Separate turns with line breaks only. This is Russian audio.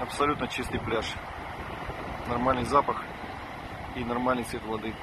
Абсолютно чистый пляж. Нормальный запах и нормальный цвет воды.